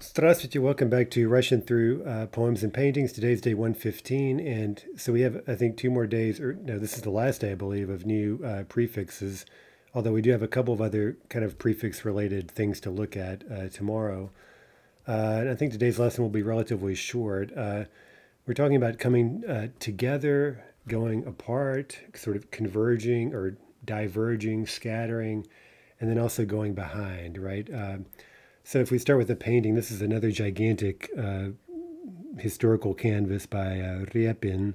Здравствуйте, welcome back to Russian Through uh, Poems and Paintings. Today's day 115, and so we have, I think, two more days, or no, this is the last day, I believe, of new uh, prefixes, although we do have a couple of other kind of prefix related things to look at uh, tomorrow. Uh, and I think today's lesson will be relatively short. Uh, we're talking about coming uh, together, going apart, sort of converging or diverging, scattering, and then also going behind, right? So if we start with the painting, this is another gigantic uh, historical canvas by uh, Repin,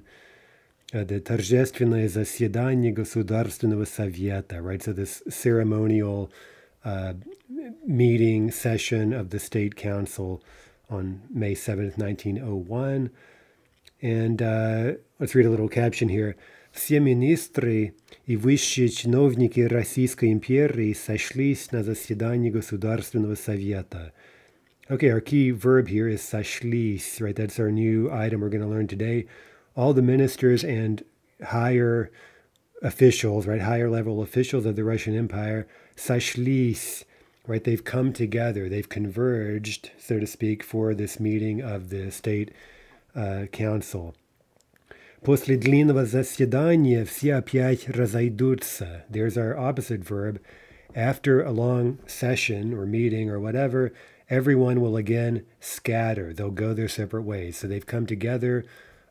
uh, the Торжественное заседание Государственного Совета, right? So this ceremonial uh, meeting session of the State Council on May 7th, 1901. And uh, let's read a little caption here. Все министры и высшие чиновники Российской империи сошлись на заседании Государственного совета. Okay, our key verb here is сошлись, right? That's our new item we're going to learn today. All the ministers and higher officials, right, higher level officials of the Russian Empire, сошлись, right? They've come together, they've converged, so to speak, for this meeting of the state uh, council. После длинного заседания все опять разойдутся. There's our opposite verb. After a long session or meeting or whatever, everyone will again scatter. They'll go their separate ways. So they've come together.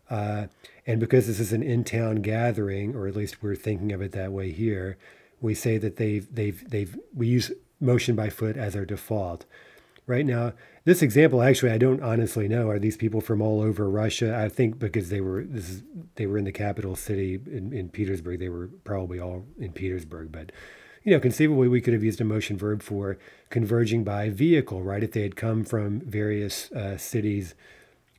Uh, and because this is an in-town gathering, or at least we're thinking of it that way here, we say that they've they've they've we use motion by foot as our default right now. This example, actually, I don't honestly know. Are these people from all over Russia? I think because they were this is they were in the capital city in, in Petersburg. They were probably all in Petersburg, but you know, conceivably we could have used a motion verb for converging by vehicle, right? If they had come from various uh, cities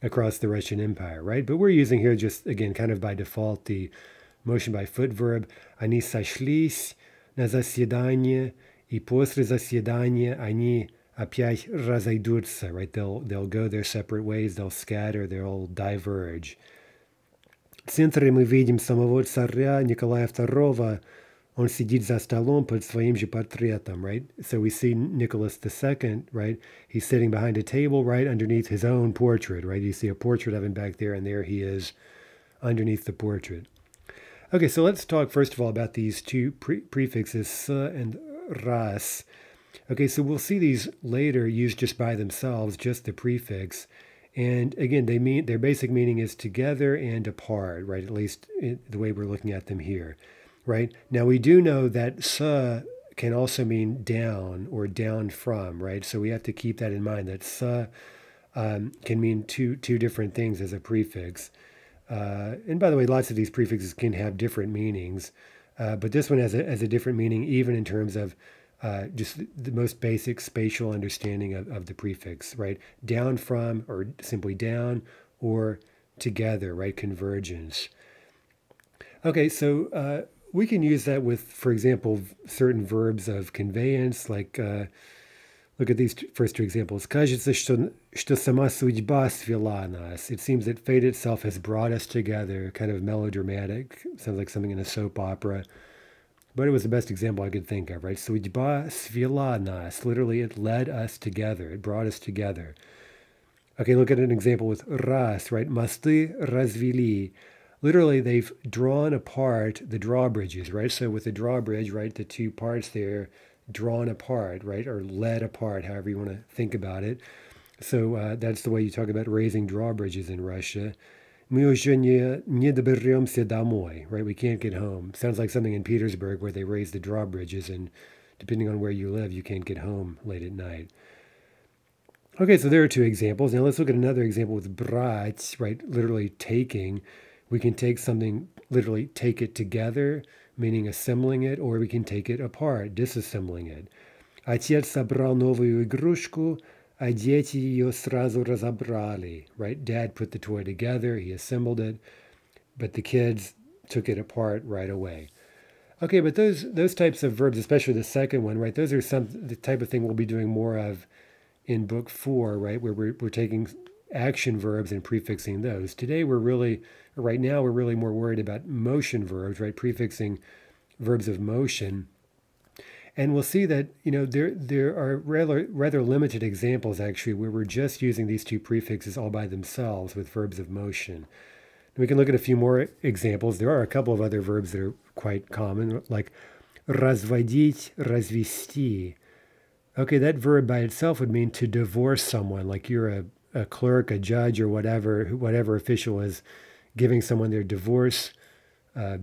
across the Russian Empire, right? But we're using here just again, kind of by default, the motion by foot verb. Они сошлись на заседание, и после заседания они опять разойдутся, right? They'll, they'll go their separate ways, they'll scatter, they'll diverge. В центре мы видим самого царя Николая II. Он сидит за столом под своим же портретом, right? So we see Nicholas II, right? He's sitting behind a table right underneath his own portrait, right? You see a portrait of him back there, and there he is underneath the portrait. Okay, so let's talk first of all about these two pre- prefixes, s and ras. Okay, so we'll see these later used just by themselves, just the prefix. And again, they mean their basic meaning is together and apart, right? At least the way we're looking at them here, right? Now we do know that sa can also mean down or down from, right? So we have to keep that in mind that sa um, can mean two two different things as a prefix. Uh, and by the way, lots of these prefixes can have different meanings, uh, but this one has a, has a different meaning even in terms of uh, just the most basic spatial understanding of, of the prefix, right? Down from, or simply down, or together, right? Convergence. Okay, so uh, we can use that with, for example, certain verbs of conveyance, like uh, look at these first two examples. Кажется, что, что сама судьба свела нас. It seems that fate itself has brought us together, kind of melodramatic. Sounds like something in a soap opera. But it was the best example I could think of, right? So Svila nas, literally it led us together, it brought us together. Okay, look at an example with ras, right? Masti razvili. Literally, they've drawn apart the drawbridges, right? So with the drawbridge, right, the two parts there drawn apart, right, or led apart, however you want to think about it. So uh, that's the way you talk about raising drawbridges in Russia мы уже не, не доберемся домой, right? We can't get home. Sounds like something in Petersburg where they raise the drawbridges and depending on where you live, you can't get home late at night. Okay, so there are two examples. Now let's look at another example with brats, right? Literally taking. We can take something, literally take it together, meaning assembling it, or we can take it apart, disassembling it. Отец собрал новую игрушку, а дети ее сразу разобрали, right? Dad put the toy together, he assembled it, but the kids took it apart right away. Okay, but those those types of verbs, especially the second one, right? Those are some the type of thing we'll be doing more of in book four, right? Where we're, we're taking action verbs and prefixing those. Today we're really, right now we're really more worried about motion verbs, right? Prefixing verbs of motion And we'll see that you know there there are rather rather limited examples actually where we're just using these two prefixes all by themselves with verbs of motion. We can look at a few more examples. There are a couple of other verbs that are quite common, like разводить, развести. Okay, that verb by itself would mean to divorce someone, like you're a, a clerk, a judge, or whatever, whatever official is giving someone their divorce uh,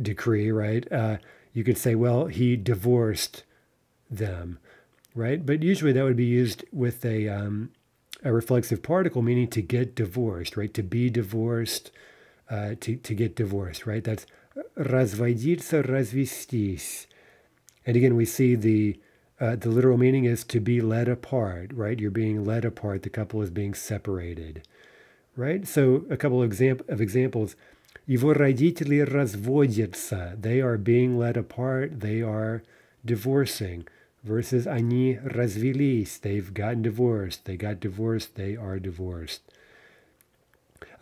decree, right? Uh, you could say, well, he divorced them, right? But usually that would be used with a, um, a reflexive particle, meaning to get divorced, right? To be divorced, uh, to, to get divorced, right? That's разводиться, развестись. And again, we see the uh, the literal meaning is to be led apart, right? You're being led apart. The couple is being separated, right? So a couple of, exam- of examples. Его родители разводятся. They are being led apart. They are divorcing. Versus они развелись. They've gotten divorced. They got divorced. They are divorced.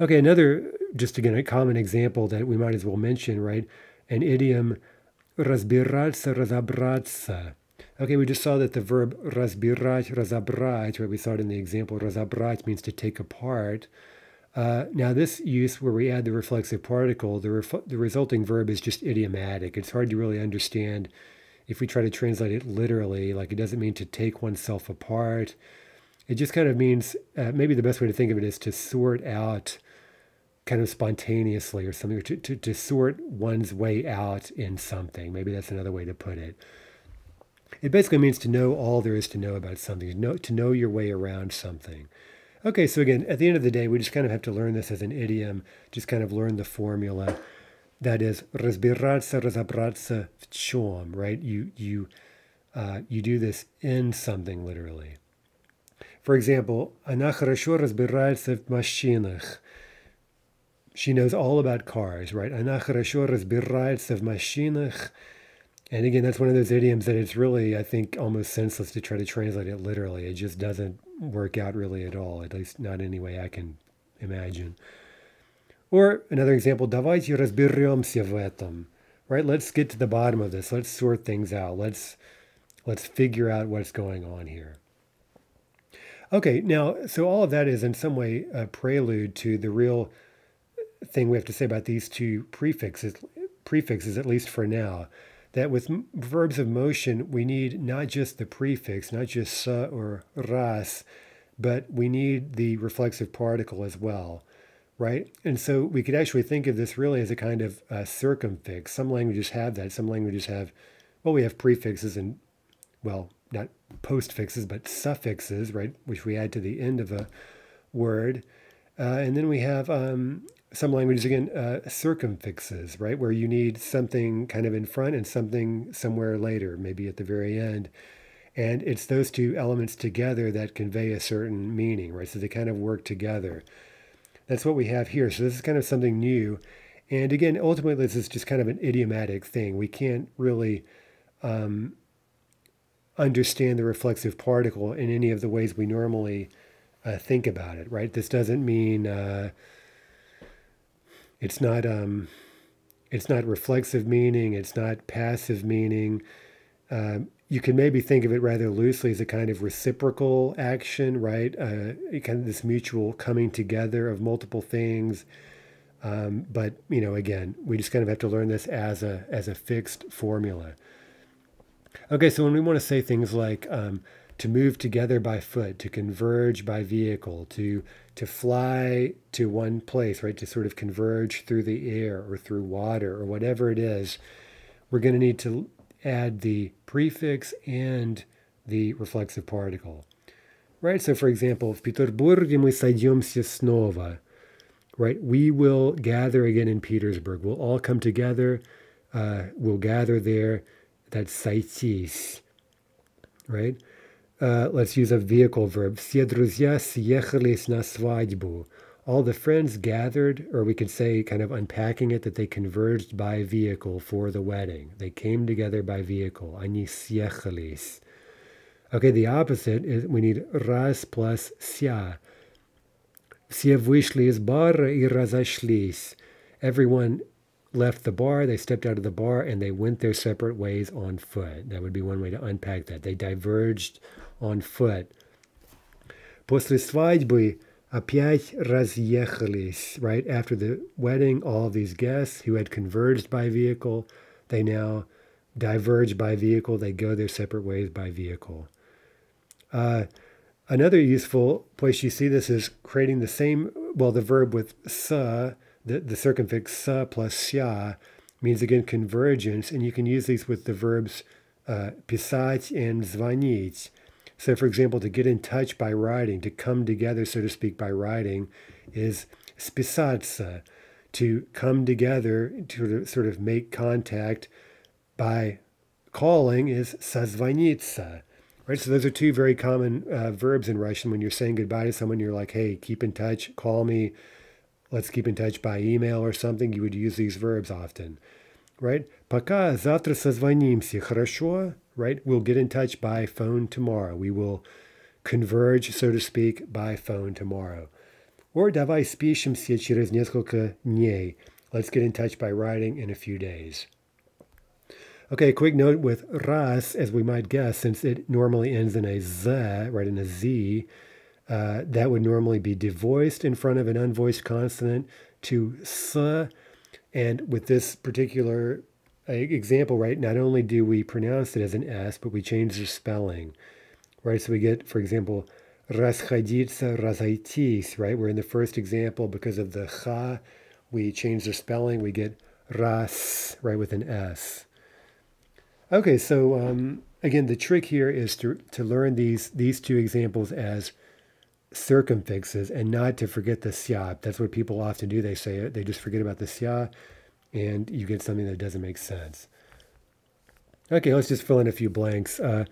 Okay, another, just again, a common example that we might as well mention, right? An idiom, разбираться, разобраться. Okay, we just saw that the verb разбирать, разобрать, right? We saw it in the example, разобрать means to take apart. Uh, now, this use where we add the reflexive particle, the, the resulting verb is just idiomatic. It's hard to really understand if we try to translate it literally. Like, it doesn't mean to take oneself apart. It just kind of means, uh, maybe the best way to think of it is to sort out kind of spontaneously or something, or to, to, to sort one's way out in something. Maybe that's another way to put it. It basically means to know all there is to know about something, to know, to know your way around something. Okay, so again, at the end of the day, we just kind of have to learn this as an idiom, just kind of learn the formula. That is, разбираться, разобраться в чем, right? You, you, uh, you do this in something literally. For example, она хорошо разбирается в машинах. She knows all about cars, right? Она хорошо разбирается в машинах. And again, that's one of those idioms that it's really, I think, almost senseless to try to translate it literally. It just doesn't work out really at all, at least not any way I can imagine. Or another example, давайте разберемся в этом. Right? Let's get to the bottom of this. Let's sort things out. Let's let's figure out what's going on here. Okay, now, so all of that is in some way a prelude to the real thing we have to say about these two prefixes, prefixes at least for now that with verbs of motion, we need not just the prefix, not just sa or ras, but we need the reflexive particle as well, right? And so we could actually think of this really as a kind of uh, circumfix. Some languages have that. Some languages have, well, we have prefixes and, well, not postfixes, but suffixes, right, which we add to the end of a word. Uh, and then we have um, some languages again uh, circumfixes right? Where you need something kind of in front and something somewhere later maybe at the very end. And it's those two elements together that convey a certain meaning right? So they kind of work together. That's what we have here. So this is kind of something new. And again ultimately this is just kind of an idiomatic thing. We can't really um, understand the reflexive particle in any of the ways we normally uh, think about it right? This doesn't mean uh, it's not um, it's not reflexive meaning. It's not passive meaning. Um, you can maybe think of it rather loosely as a kind of reciprocal action, right? Uh, kind of this mutual coming together of multiple things. Um, but you know, again, we just kind of have to learn this as a as a fixed formula. Okay, so when we want to say things like um, to move together by foot, to converge by vehicle, to to fly to one place, right? To sort of converge through the air or through water or whatever it is, we're going to need to add the prefix and the reflexive particle. Right? So for example, в Петербурге мы сойдемся снова. Right? We will gather again in Petersburg. We'll all come together. Uh, we'll gather there. That's сойтись. Right? Uh, let's use a vehicle verb. Все друзья съехались на свадьбу. All the friends gathered, or we could say, kind of unpacking it, that they converged by vehicle for the wedding. They came together by vehicle. Они съехались. Okay, the opposite is we need раз plus ся. Все вышли из бара и разошлись. Everyone left the bar, they stepped out of the bar, and they went their separate ways on foot. That would be one way to unpack that. They diverged on foot. После свадьбы опять разъехались. Right after the wedding, all these guests who had converged by vehicle, they now diverge by vehicle. They go their separate ways by vehicle. Uh, another useful place you see this is creating the same, well, the verb with sa, the, the circumfix sa plus sya means again convergence, and you can use these with the verbs uh, pisать and звонить. So, for example, to get in touch by writing, to come together, so to speak, by writing, is списаться. To come together, to sort of make contact by calling is созвониться. Right, so those are two very common uh, verbs in Russian. When you're saying goodbye to someone, you're like, "Hey, keep in touch. Call me. Let's keep in touch by email or something." You would use these verbs often, right? Пока завтра созвонимся, хорошо? Right, we'll get in touch by phone tomorrow. We will converge, so to speak, by phone tomorrow. Or давай спишемся через несколько дней. Let's get in touch by writing in a few days. Okay, quick note with ras, as we might guess, since it normally ends in a z, right, in a z, uh, that would normally be devoiced in front of an unvoiced consonant to s. And with this particular uh, example, right, not only do we pronounce it as an s, but we change the spelling, right? So we get, for example, расходиться, разойтись, right? We're in the first example because of the cha, we change the spelling, we get ras, right, with an s. Okay, so um, again, the trick here is to, to learn these, these two examples as circumfixes and not to forget the sya. That's what people often do. They say it, they just forget about the sya, and you get something that doesn't make sense. Okay, let's just fill in a few blanks. Uh,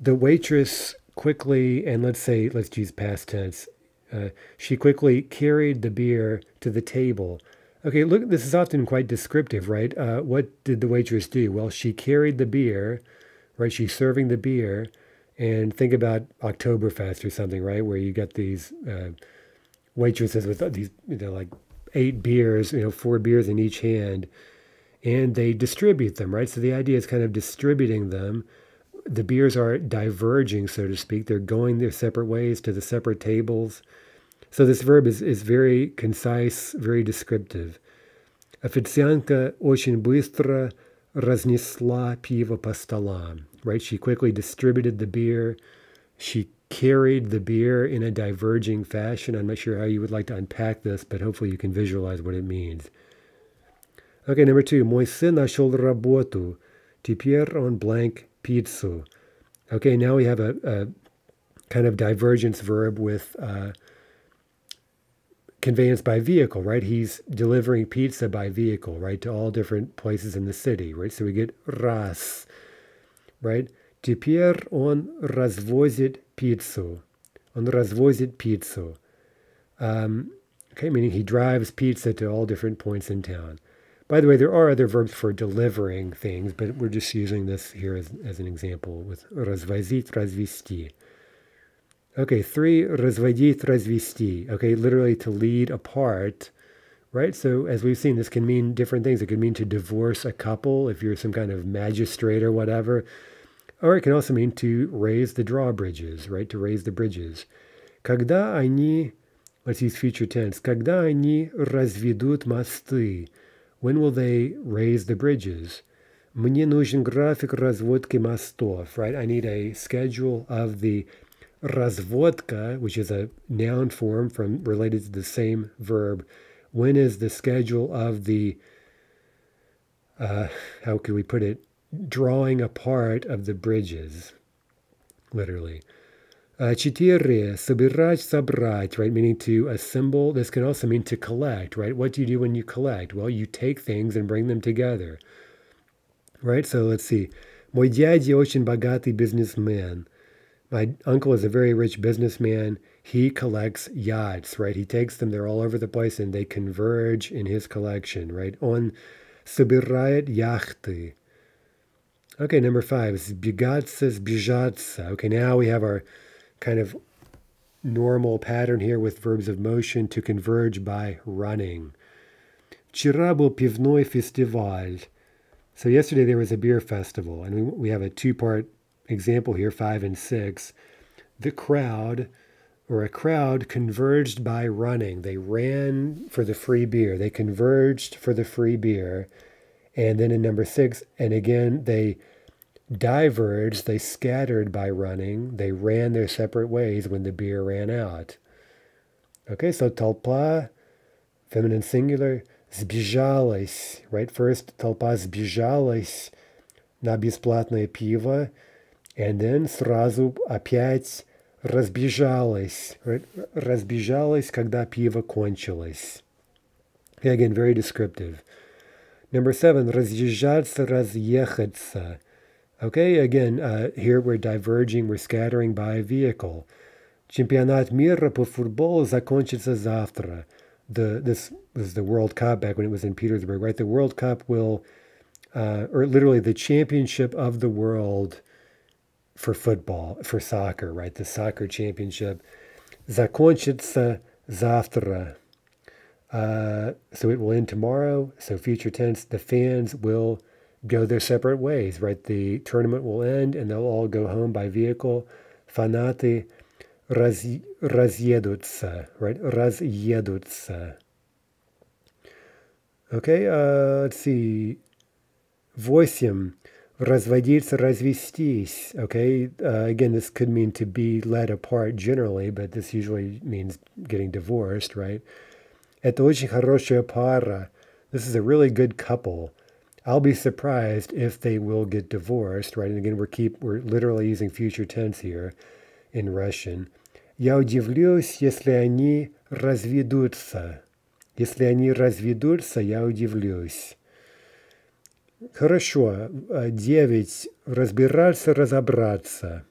the waitress quickly, and let's say, let's use past tense, uh, she quickly carried the beer to the table Okay, look, this is often quite descriptive, right? Uh, what did the waitress do? Well, she carried the beer, right? She's serving the beer. And think about Oktoberfest or something, right? Where you get these uh, waitresses with these, you know, like eight beers, you know, four beers in each hand, and they distribute them, right? So the idea is kind of distributing them. The beers are diverging, so to speak. They're going their separate ways to the separate tables. So this verb is, is very concise, very descriptive. Официантка очень быстро разнесла пиво по столам. Right? She quickly distributed the beer. She carried the beer in a diverging fashion. I'm not sure how you would like to unpack this, but hopefully you can visualize what it means. Okay, number two. Мой сын нашел работу. Теперь он blank пиццу. Okay, now we have a, a kind of divergence verb with uh, conveyance by vehicle, right? He's delivering pizza by vehicle, right, to all different places in the city, right? So we get раз, right? Теперь он развозит пиццу. Он развозит пиццу. Um, okay, meaning he drives pizza to all different points in town. By the way, there are other verbs for delivering things, but we're just using this here as, as an example with развозить, развести. Okay, three, разводить, развести. Okay, literally to lead apart, right? So as we've seen, this can mean different things. It could mean to divorce a couple if you're some kind of magistrate or whatever. Or it can also mean to raise the drawbridges, right? To raise the bridges. Когда они, let's use future tense, когда они разведут мосты? When will they raise the bridges? Мне нужен график разводки мостов, right? I need a schedule of the razvodka, which is a noun form from related to the same verb. When is the schedule of the uh, how could we put it? Drawing apart of the bridges, literally. Четыре, uh, собирать, собрать, right? Meaning to assemble. This can also mean to collect, right? What do you do when you collect? Well, you take things and bring them together, right? So let's see. Мой дядя очень богатый бизнесмен. My uncle is a very rich businessman. He collects yachts, right? He takes them, they're all over the place, and they converge in his collection, right? On собирает яхты. Okay, number five is бегаться, сбежаться. Okay, now we have our kind of normal pattern here with verbs of motion to converge by running. Вчера был пивной фестиваль. So yesterday there was a beer festival, and we, we have a two-part example here, five and six. The crowd, or a crowd, converged by running. They ran for the free beer. They converged for the free beer. And then in number six, and again, they diverged, they scattered by running. They ran their separate ways when the beer ran out. Okay, so толпа, feminine singular, сбежалась, right? First, толпа сбежалась на бесплатное пиво, and then сразу опять разбежалась, right? Разбежалась, когда пиво кончилось. Okay, again, very descriptive. Number seven, разъезжаться, разъехаться. Okay, again, uh, here we're diverging, we're scattering by vehicle. Чемпионат мира по футболу закончится завтра. The this was the World Cup back when it was in Petersburg, right? The World Cup will, uh, or literally the championship of the world for football, for soccer, right? The soccer championship. Закончится завтра. Uh, so it will end tomorrow. So future tense, the fans will go their separate ways, right? The tournament will end and they'll all go home by vehicle. Fanati раз, разъедутся, right? Разъедутся. Okay, uh, let's see. Восемь. Разводиться, развестись. Okay, uh, again, this could mean to be led apart generally, but this usually means getting divorced, right? Это очень хорошая пара. This is a really good couple. I'll be surprised if they will get divorced, right? And again, we're keep we're literally using future tense here in Russian. Я удивлюсь, если они разведутся. Если они разведутся, я удивлюсь. Хорошо. Девять. Разбираться, разобраться.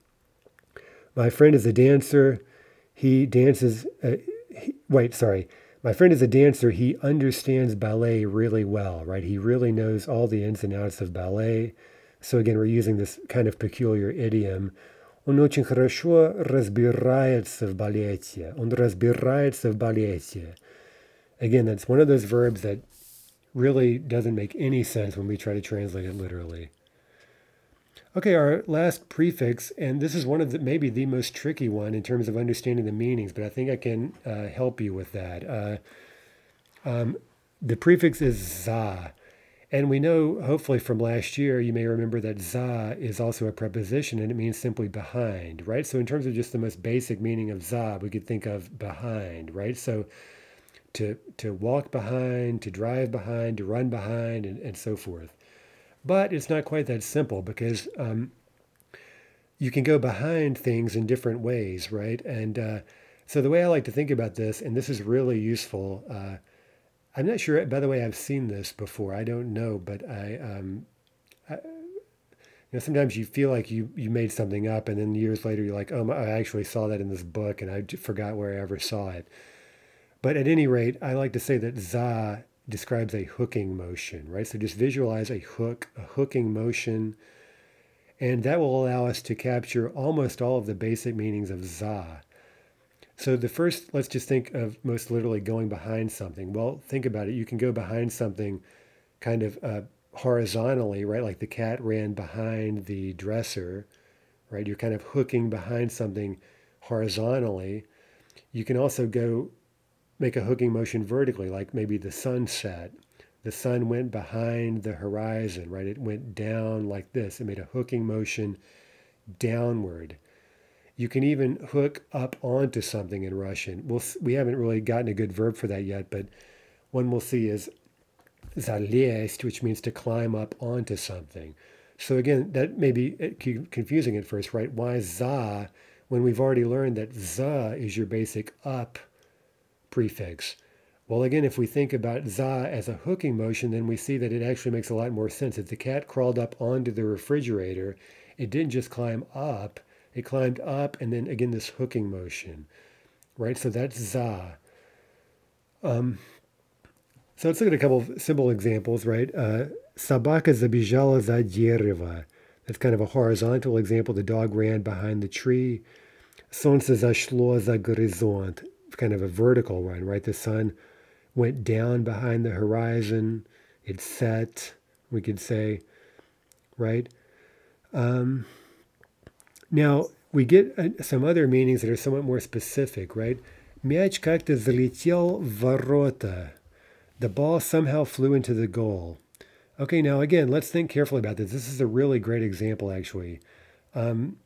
My friend is a dancer. He dances. Uh, he, wait, sorry. My friend is a dancer. He understands ballet really well, right? He really knows all the ins and outs of ballet. So again, we're using this kind of peculiar idiom. Он очень хорошо разбирается в балете. Он разбирается в балете. Again, that's one of those verbs that really doesn't make any sense when we try to translate it literally. Okay, our last prefix, and this is one of the maybe the most tricky one in terms of understanding the meanings, but I think I can uh, help you with that. Uh, um, the prefix is za. And we know, hopefully, from last year, you may remember that za is also a preposition and it means simply behind, right? So, in terms of just the most basic meaning of za, we could think of behind, right? So, to, to walk behind, to drive behind, to run behind, and, and so forth. But it's not quite that simple because um, you can go behind things in different ways, right? And uh, so, the way I like to think about this, and this is really useful. Uh, I'm not sure. By the way, I've seen this before. I don't know, but I, um, I, you know, sometimes you feel like you you made something up, and then years later you're like, oh, my, I actually saw that in this book, and I forgot where I ever saw it. But at any rate, I like to say that za describes a hooking motion, right? So just visualize a hook, a hooking motion, and that will allow us to capture almost all of the basic meanings of za. So the first, let's just think of most literally going behind something. Well, think about it. You can go behind something kind of uh, horizontally, right? Like the cat ran behind the dresser, right? You're kind of hooking behind something horizontally. You can also go make a hooking motion vertically, like maybe the sunset. The sun went behind the horizon, right? It went down like this. It made a hooking motion downward. You can even hook up onto something in Russian. We'll, we haven't really gotten a good verb for that yet, but one we'll see is залезть, which means to climb up onto something. So again, that may be uh, confusing at first, right? Why za when we've already learned that za is your basic up prefix? Well, again, if we think about za as a hooking motion, then we see that it actually makes a lot more sense. If the cat crawled up onto the refrigerator, it didn't just climb up, it climbed up and then again this hooking motion, right? So that's za. Um, so let's look at a couple of simple examples, right? Uh, Собака забежала за дерево. That's kind of a horizontal example. The dog ran behind the tree. Солнце зашло за горизонт. Kind of a vertical one, right? The sun went down behind the horizon. It set, we could say, right? Um, now, we get uh, some other meanings that are somewhat more specific, right? Мяч как-то залетел в ворота. The ball somehow flew into the goal. Okay, now again, let's think carefully about this. This is a really great example, actually. Um,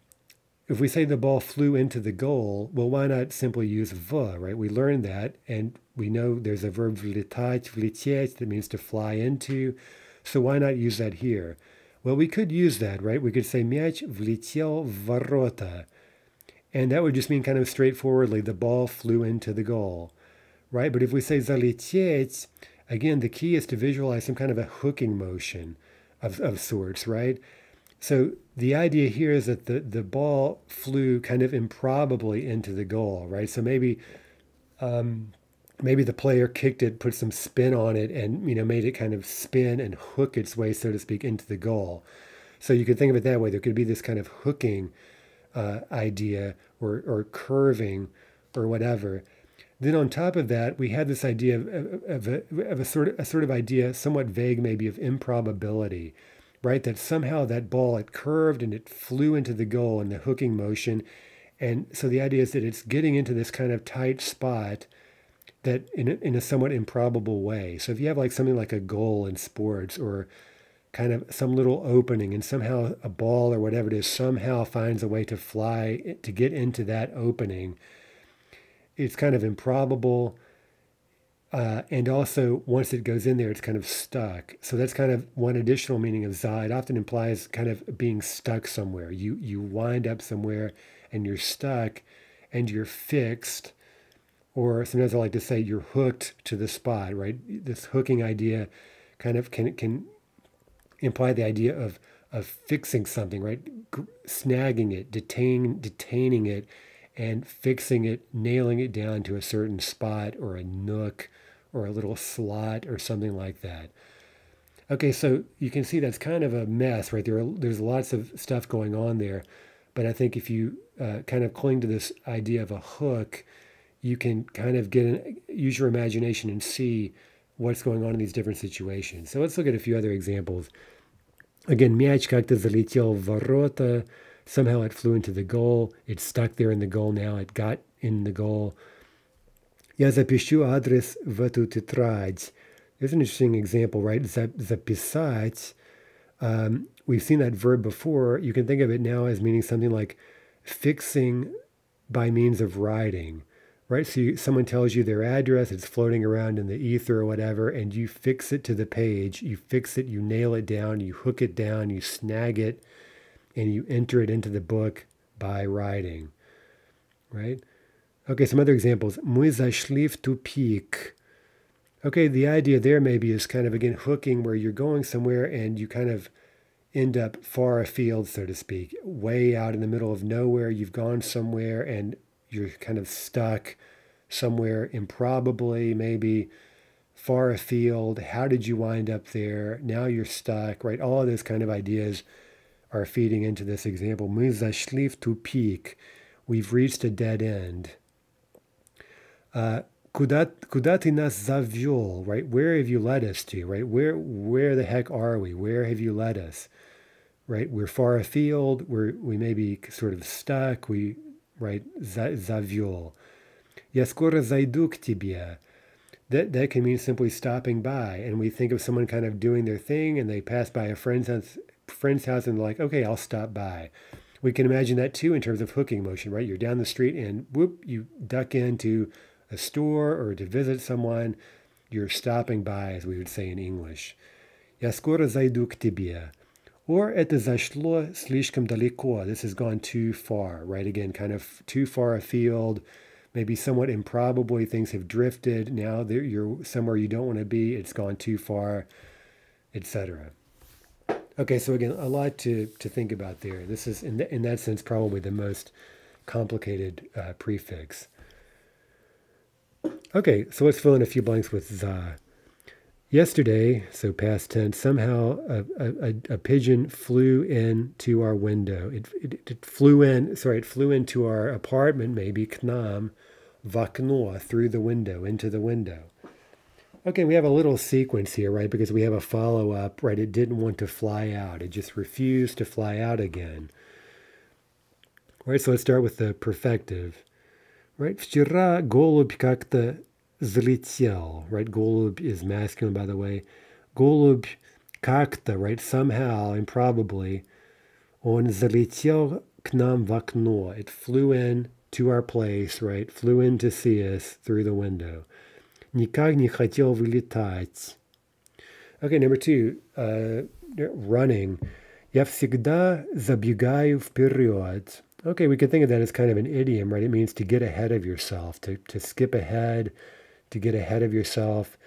if we say the ball flew into the goal, well, why not simply use v, right? We learned that, and we know there's a verb vlitать, vlететь, that means to fly into. So why not use that here? Well, we could use that, right? We could say мяч влетел в ворота. And that would just mean kind of straightforwardly, the ball flew into the goal, right? But if we say залететь, again, the key is to visualize some kind of a hooking motion of, of sorts, right? So the idea here is that the, the ball flew kind of improbably into the goal, right? So maybe um, maybe the player kicked it, put some spin on it, and you know made it kind of spin and hook its way, so to speak, into the goal. So you could think of it that way. There could be this kind of hooking uh, idea or or curving or whatever. Then on top of that, we had this idea of, of, of, a, of a sort of a sort of idea, somewhat vague maybe, of improbability right? That somehow that ball it curved and it flew into the goal in the hooking motion. And so the idea is that it's getting into this kind of tight spot that in a, in a somewhat improbable way. So if you have like something like a goal in sports or kind of some little opening and somehow a ball or whatever it is somehow finds a way to fly to get into that opening, it's kind of improbable uh, and also, once it goes in there, it's kind of stuck. So that's kind of one additional meaning of za. It often implies kind of being stuck somewhere. You you wind up somewhere and you're stuck, and you're fixed. Or sometimes I like to say you're hooked to the spot. Right? This hooking idea kind of can can imply the idea of of fixing something. Right? Snagging it, detain detaining it and fixing it, nailing it down to a certain spot or a nook or a little slot or something like that. Okay, so you can see that's kind of a mess, right? There are, there's lots of stuff going on there, but I think if you uh, kind of cling to this idea of a hook, you can kind of get an, use your imagination and see what's going on in these different situations. So let's look at a few other examples. Again, мяч как-то залетел в ворота. Somehow it flew into the goal. It's stuck there in the goal now. It got in the goal. Я запишу адрес в эту тетрадь. There's an interesting example, right? Записать. Um, we've seen that verb before. You can think of it now as meaning something like fixing by means of writing, right? So you, someone tells you their address, it's floating around in the ether or whatever, and you fix it to the page. You fix it, you nail it down, you hook it down, you snag it, and you enter it into the book by writing, right? Okay, some other examples. Muizashlief to peak. Okay, the idea there maybe is kind of again hooking where you're going somewhere and you kind of end up far afield, so to speak, way out in the middle of nowhere. You've gone somewhere and you're kind of stuck somewhere improbably, maybe far afield. How did you wind up there? Now you're stuck, right? All of those kind of ideas are feeding into this example. Muzashliv to peak. We've reached a dead end. Uh, kudati nas zavyul, right? Where have you led us to, right? Where where the heck are we? Where have you led us, right? We're far afield. We're we may be sort of stuck. We right zavyul. Yaskura zaiduk tibia. That that can mean simply stopping by, and we think of someone kind of doing their thing, and they pass by a friend's house friend's house and like, okay, I'll stop by. We can imagine that too in terms of hooking motion, right? You're down the street and whoop, you duck into a store or to visit someone. You're stopping by, as we would say in English. Я скоро зайду к тебе. Or это зашло слишком далеко. This has gone too far, right? Again, kind of too far afield. Maybe somewhat improbably things have drifted. Now you're somewhere you don't want to be. It's gone too far, etc. Okay, so again, a lot to, to think about there. This is, in, the, in that sense, probably the most complicated uh, prefix. Okay, so let's fill in a few blanks with za. Yesterday, so past tense, somehow a, a, a pigeon flew in to our window. It, it, it, flew in, sorry, it flew into our apartment, maybe, knam, vaknoa, through the window, into the window. Okay, we have a little sequence here, right? Because we have a follow up, right? It didn't want to fly out, it just refused to fly out again. All right, so let's start with the perfective. Right? Вчера голубь как-то взлетел. Right? Голубь is masculine, by the way. Голубь как-то, right? Somehow, improbably, он залетел к нам в окно. It flew in to our place, right? Flew in to see us through the window. Никак не хотел вылетать. Okay, number two, uh, running. Я всегда забегаю вперед. Okay, we could think of that as kind of an idiom, right? It means to get ahead of yourself, to, to skip ahead, to get ahead of yourself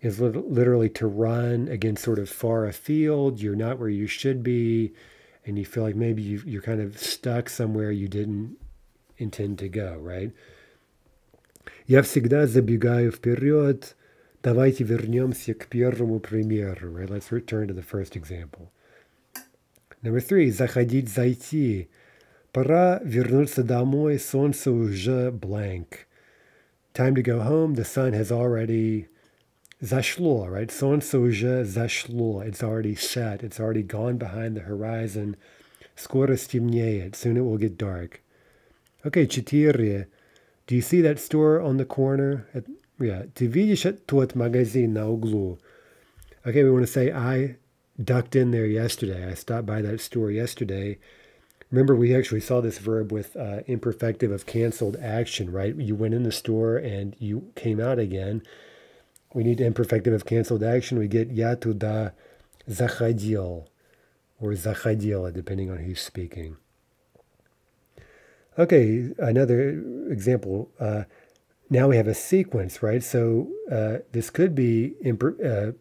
is literally to run again sort of far afield. You're not where you should be, and you feel like maybe you, you're kind of stuck somewhere you didn't intend to go, right? Я всегда забегаю вперед. Давайте вернемся к первому примеру, right? Let's return to the first example. Number three, заходить, зайти. Пора вернуться домой, солнце уже blank. Time to go home, the sun has already zaшло, right? Солнце уже зашло. It's already set. It's already gone behind the horizon. Скоро стемнеет. Soon it will get dark. Okay, четыре. Do you see that store on the corner? At, yeah. Ты видишь тот магазин на углу? Okay, we want to say I ducked in there yesterday. I stopped by that store yesterday. Remember, we actually saw this verb with uh, imperfective of canceled action, right? You went in the store and you came out again. We need imperfective of canceled action. We get я туда заходил or заходила, depending on who's speaking. Okay, another example. Uh, now we have a sequence, right? So uh, this could be imper- uh,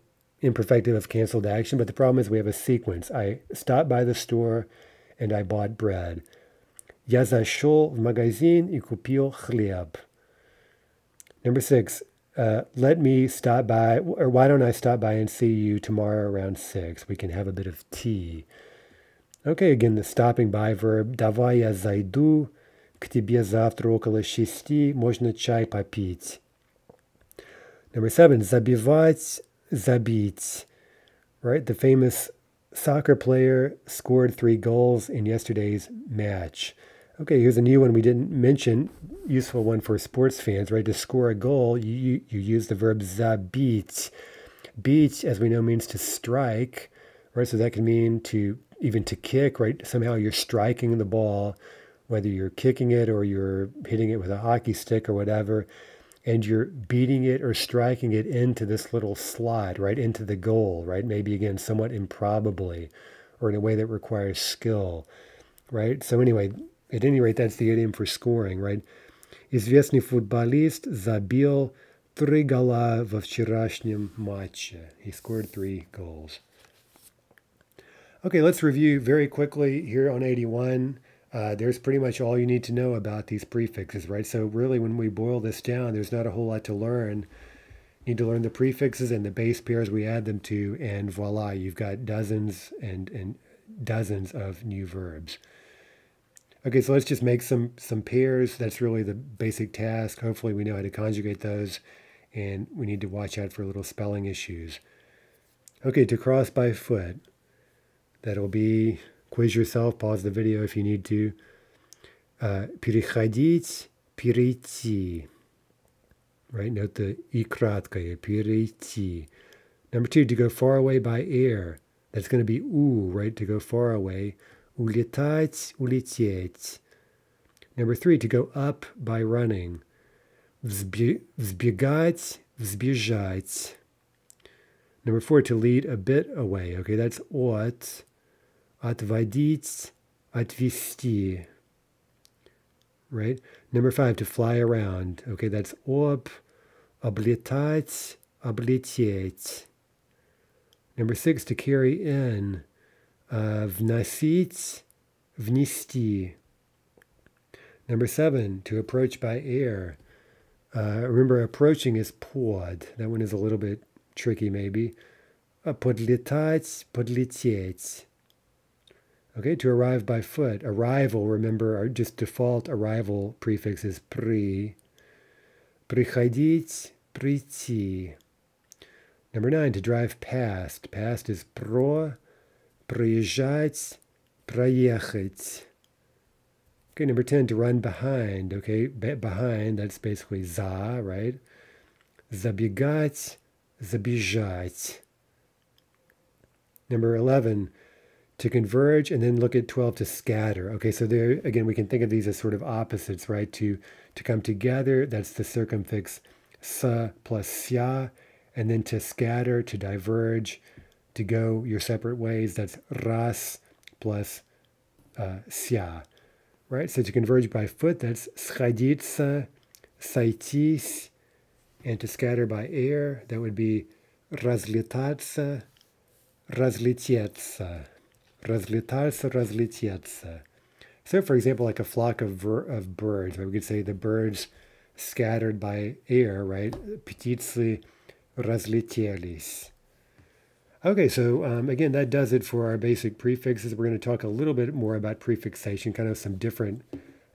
imperfective of canceled action, but the problem is we have a sequence. I stopped by the store and I bought bread. Я зашел в магазин и купил хлеб. Number six, uh, let me stop by, or why don't I stop by and see you tomorrow around six? We can have a bit of tea. Okay, again, the stopping by verb. Давай я зайду к тебе завтра около шести, можно чай попить. Number seven, забивать, забить. Right, the famous soccer player scored three goals in yesterday's match. Okay, here's a new one we didn't mention, useful one for sports fans, right? To score a goal, you, you use the verb zabit. Beat, as we know, means to strike, right? So that can mean to even to kick, right? Somehow you're striking the ball, whether you're kicking it or you're hitting it with a hockey stick or whatever and you're beating it or striking it into this little slot, right into the goal, right? Maybe again, somewhat improbably or in a way that requires skill, right? So, anyway, at any rate, that's the idiom for scoring, right? Известный футболист забил три гола во вчерашнем матче. He scored three goals. Okay, let's review very quickly here on 81 uh, there's pretty much all you need to know about these prefixes, right? So really, when we boil this down, there's not a whole lot to learn. You need to learn the prefixes and the base pairs we add them to, and voila, you've got dozens and, and dozens of new verbs. Okay, so let's just make some some pairs. That's really the basic task. Hopefully, we know how to conjugate those, and we need to watch out for little spelling issues. Okay, to cross by foot. That'll be Quiz yourself, pause the video if you need to. Uh, переходить, перейти. Right, note the и краткое, перейти. Number two, to go far away by air. That's going to be у, right, to go far away. Улетать, улететь. Number three, to go up by running. Взбегать, взбежать. Number four, to lead a bit away. Okay, that's от отводить, отвести. Right? Number five, to fly around. Okay, that's об, облетать, облететь. Number six, to carry in. Uh, вносить, внести. Number seven, to approach by air. Uh, remember, approaching is pod. That one is a little bit tricky, maybe. Uh, подлетать, подлететь. Okay, to arrive by foot. Arrival, remember, our just default arrival prefix is при. Приходить, прийти. Number nine, to drive past. Past is pro, проезжать, проехать. Okay, number 10, to run behind. Okay, Be- behind, that's basically za, right? Забегать, забежать. Number 11, to converge and then look at 12 to scatter. Okay, so there again, we can think of these as sort of opposites, right? To, to come together, that's the circumfix sa plus sya, and then to scatter, to diverge, to go your separate ways, that's ras plus uh, sya, right? So to converge by foot, that's schaditsa, saitis, and to scatter by air, that would be razlitatsa, razlitietsa разлетаться, разлететься. So, for example, like a flock of, ver- of birds, right? we could say the birds scattered by air, right? Птицы разлетелись. Okay, so um, again, that does it for our basic prefixes. We're going to talk a little bit more about prefixation, kind of some different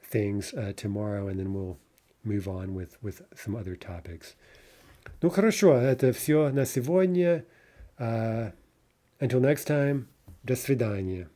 things uh, tomorrow, and then we'll move on with, with some other topics. Ну хорошо, это все на сегодня. Uh, until next time, До свидания.